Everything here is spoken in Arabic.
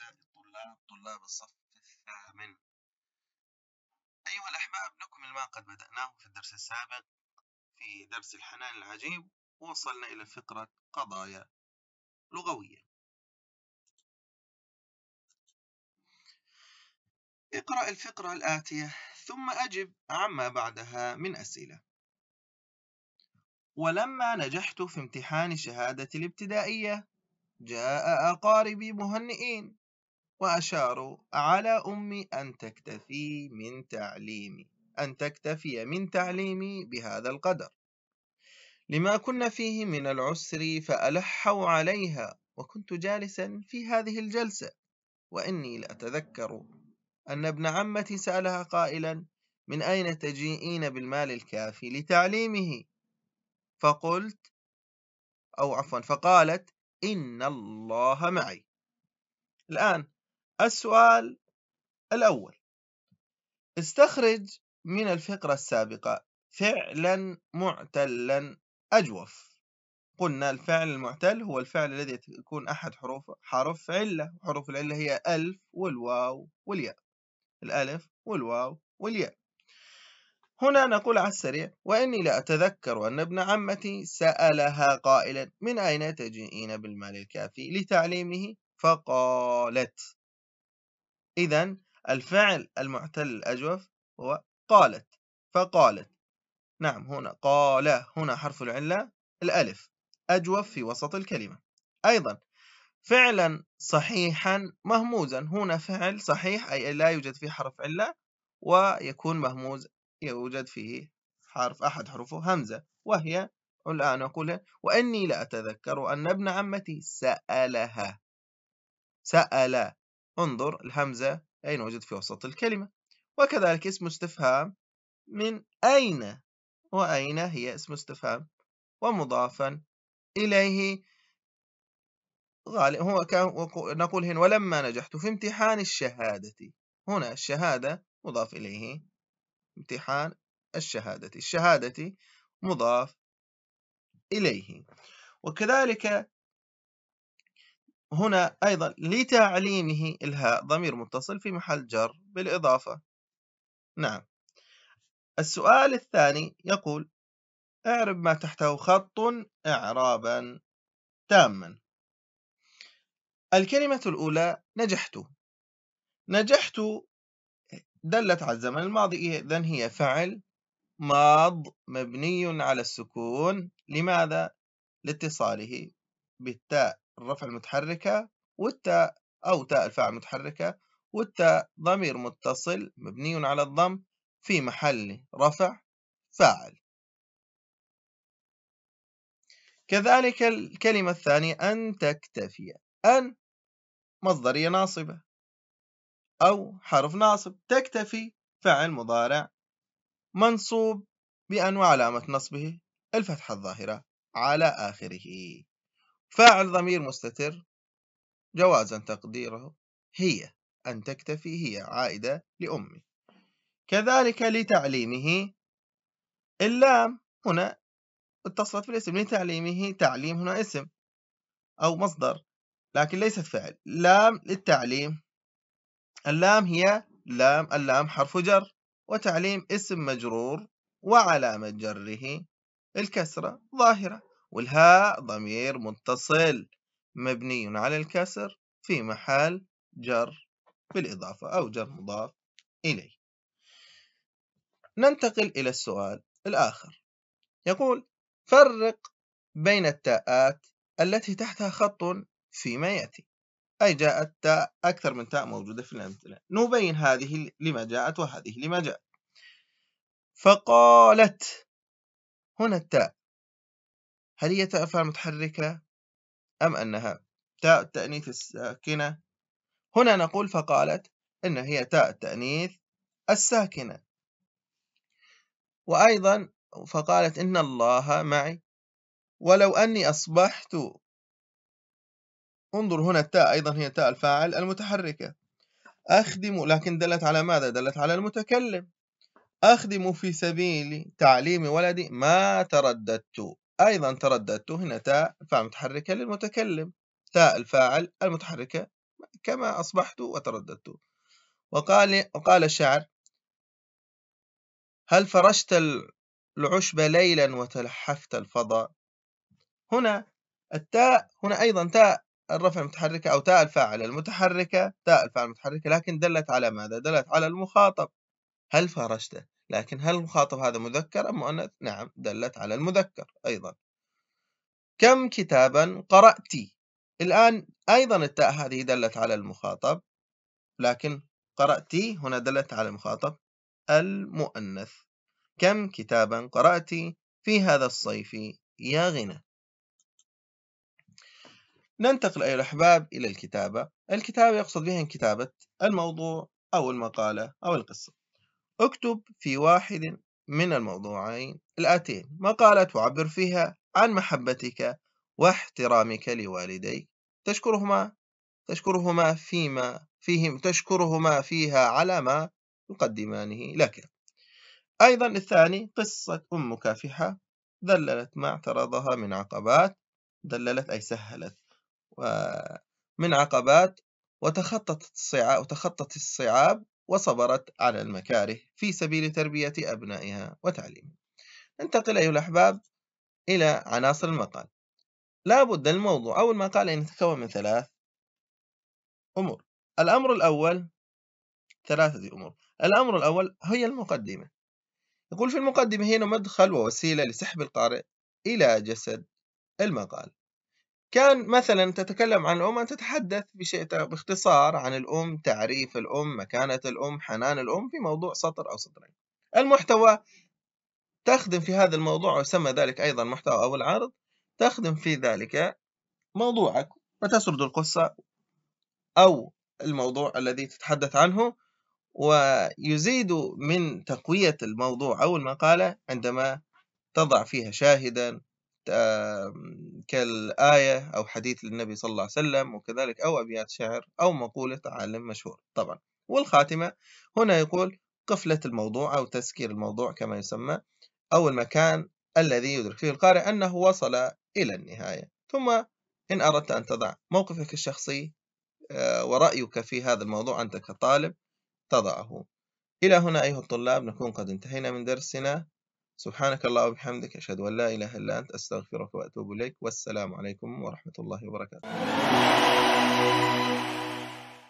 أعزائي الطلاب طلاب الصف الثامن. أيها الأحباب نكمل ما قد بدأناه في الدرس السابق في درس الحنان العجيب. ووصلنا إلى فقرة قضايا لغوية. اقرأ الفقرة الآتية ثم أجب عما بعدها من أسئلة. ولما نجحت في امتحان الشهادة الابتدائية جاء أقاربي مهنئين. وأشاروا على أمي أن تكتفي من تعليمي أن تكتفي من تعليمي بهذا القدر. لما كنا فيه من العسر فألحوا عليها وكنت جالسا في هذه الجلسة وإني لأتذكر أن ابن عمتي سألها قائلا من أين تجيئين بالمال الكافي لتعليمه؟ فقلت أو عفوا فقالت إن الله معي. الآن السؤال الأول. استخرج من الفقرة السابقة فعلا معتلا أجوف. قلنا الفعل المعتل هو الفعل الذي يكون أحد حروف حرف علة. حروف العلة هي ألف والواو والياء. الألف والواو والياء. هنا نقول على السريع وإني لأتذكر أن ابن عمتي سألها قائلا من أين تجيئين بالمال الكافي لتعليمه؟ فقالت إذا الفعل المعتل الأجوف هو قالت فقالت. نعم هنا قال هنا حرف العلة الألف. أجوف في وسط الكلمة. أيضا فعلا صحيحا مهموزا. هنا فعل صحيح أي لا يوجد فيه حرف علة ويكون مهموز يوجد فيه حرف أحد حروفه همزة. وهي الآن أقولها وإني لأتذكر أن ابن عمتي سألها. سأل. انظر الهمزة أين وجد في وسط الكلمة. وكذلك اسم استفهام من أين؟ وأين هي اسم استفهام؟ ومضافا إليه غالب هو كان نقول هنا ولما نجحت في امتحان الشهادة هنا الشهادة مضاف إليه. امتحان الشهادة الشهادة مضاف إليه. وكذلك هنا أيضا لتعليمه الهاء ضمير متصل في محل جر بالإضافة. نعم. السؤال الثاني يقول اعرب ما تحته خط إعرابا تاما. الكلمة الأولى نجحت. نجحت دلت على الزمن الماضي. إذن هي فعل ماض مبني على السكون. لماذا؟ لاتصاله بالتاء. الرفع المتحركة والتاء أو تاء الفاعل المتحركة والتاء ضمير متصل مبني على الضم في محل رفع فاعل. كذلك الكلمة الثانية أن تكتفي. أن مصدرية ناصبة. أو حرف ناصب. تكتفي فعل مضارع. منصوب بأن وعلامة نصبه. الفتحة الظاهرة على آخره. فاعل ضمير مستتر جوازا تقديره هي أن تكتفي هي عائدة لأمي. كذلك لتعليمه اللام هنا اتصلت في الاسم لتعليمه تعليم هنا اسم أو مصدر لكن ليست فعل لام للتعليم. اللام هي لام اللام حرف جر وتعليم اسم مجرور وعلامة جره الكسرة ظاهرة. والهاء ضمير متصل مبني على الكسر في محل جر بالإضافة أو جر مضاف إليه. ننتقل إلى السؤال الآخر. يقول فرق بين التاءات التي تحتها خط فيما يأتي. أي جاءت تاء أكثر من تاء موجودة في الأمثلة. نبين هذه لما جاءت وهذه لما جاءت. فقالت هنا التاء هل هي تاء فعل متحركة أم أنها تاء التأنيث الساكنة؟ هنا نقول فقالت إن هي تاء التأنيث الساكنة. وأيضا فقالت إن الله معي. ولو أني أصبحت انظر هنا التاء أيضا هي تاء الفاعل المتحركة. أخدم لكن دلت على ماذا؟ دلت على المتكلم. أخدم في سبيل تعليم ولدي ما ترددت. أيضا ترددت هنا تاء الفاعل المتحركة للمتكلم تاء الفاعل المتحركة كما أصبحت وترددت. وقال, وقال الشاعر هل فرشت العشب ليلا وتلحفت الفضاء؟ هنا التاء هنا أيضا تاء الرفع المتحركة أو تاء الفاعل المتحركة تاء الفاعل المتحركة لكن دلت على ماذا؟ دلت على المخاطب. هل فرشته لكن هل المخاطب هذا مذكر أم مؤنث؟ نعم دلت على المذكر أيضا. كم كتابا قرأت؟ الآن أيضا التاء هذه دلت على المخاطب لكن قرأت هنا دلت على المخاطب المؤنث. كم كتابا قرأت في هذا الصيف يا غنى؟ ننتقل أيها الأحباب إلى الكتابة. الكتابة يقصد بها كتابة الموضوع أو المقالة أو القصة. اكتب في واحد من الموضوعين الآتين مقالة تعبر فيها عن محبتك واحترامك لوالديك تشكرهما تشكرهما فيما فيهم تشكرهما فيها على ما يقدمانه لك. أيضا الثاني قصة أم مكافحة ذللت ما اعترضها من عقبات ذللت أي سهلت ومن عقبات وتخطت الصعاب وتخطت الصعاب وصبرت على المكاره في سبيل تربية أبنائها وتعليمهم. ننتقل أيها الأحباب إلى عناصر المقال. لا بد الموضوع أو المقال أن يتكون من ثلاث أمور. الأمر الأول ثلاثة أمور. الأمر الأول هي المقدمة. يقول في المقدمة هي مدخل ووسيلة لسحب القارئ إلى جسد المقال. كان مثلا تتكلم عن الأم أن تتحدث بشيء باختصار عن الأم تعريف الأم مكانة الأم حنان الأم في موضوع سطر أو سطرين. المحتوى تخدم في هذا الموضوع ويسمى ذلك أيضا محتوى أو العرض تخدم في ذلك موضوعك وتسرد القصة أو الموضوع الذي تتحدث عنه ويزيد من تقوية الموضوع أو المقالة عندما تضع فيها شاهدا كالآية أو حديث للنبي صلى الله عليه وسلم وكذلك أو أبيات شعر أو مقولة عالم مشهور. طبعا. والخاتمة هنا يقول قفلة الموضوع أو تسكير الموضوع كما يسمى أو المكان الذي يدرك فيه القارئ أنه وصل إلى النهاية. ثم إن أردت أن تضع موقفك الشخصي آه، ورأيك في هذا الموضوع أنت كطالب تضعه. إلى هنا أيها الطلاب نكون قد انتهينا من درسنا. سبحانك الله وبحمدك أشهد أن لا إله إلا أنت أستغفرك وأتوب إليك والسلام عليكم ورحمة الله وبركاته.